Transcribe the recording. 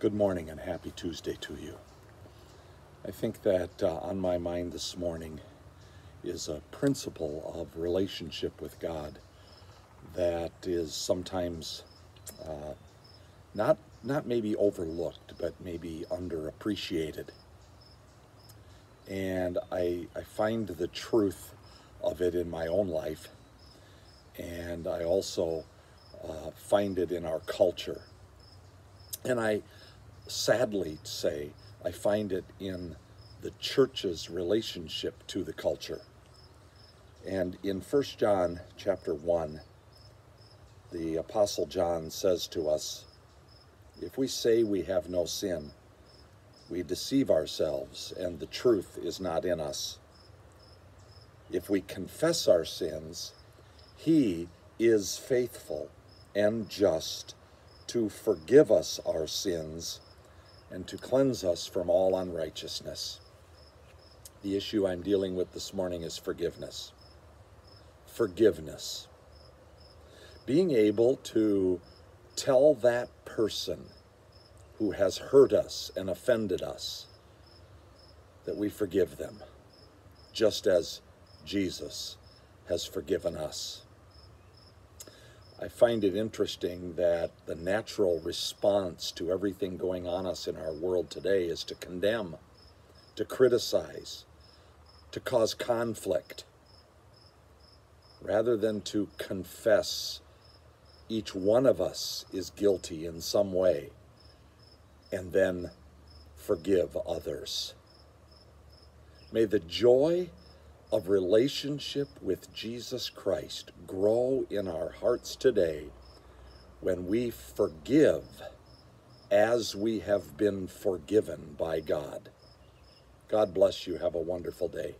Good morning and happy Tuesday to you. I think that uh, on my mind this morning is a principle of relationship with God that is sometimes uh, not not maybe overlooked, but maybe underappreciated. And I, I find the truth of it in my own life, and I also uh, find it in our culture. And I sadly say I find it in the church's relationship to the culture. And in 1 John chapter 1, the apostle John says to us, if we say we have no sin, we deceive ourselves and the truth is not in us. If we confess our sins, he is faithful and just to forgive us our sins and to cleanse us from all unrighteousness. The issue I'm dealing with this morning is forgiveness. Forgiveness. Being able to tell that person who has hurt us and offended us that we forgive them, just as Jesus has forgiven us. I find it interesting that the natural response to everything going on us in our world today is to condemn, to criticize, to cause conflict, rather than to confess each one of us is guilty in some way and then forgive others. May the joy of relationship with Jesus Christ grow in our hearts today when we forgive as we have been forgiven by God. God bless you. Have a wonderful day.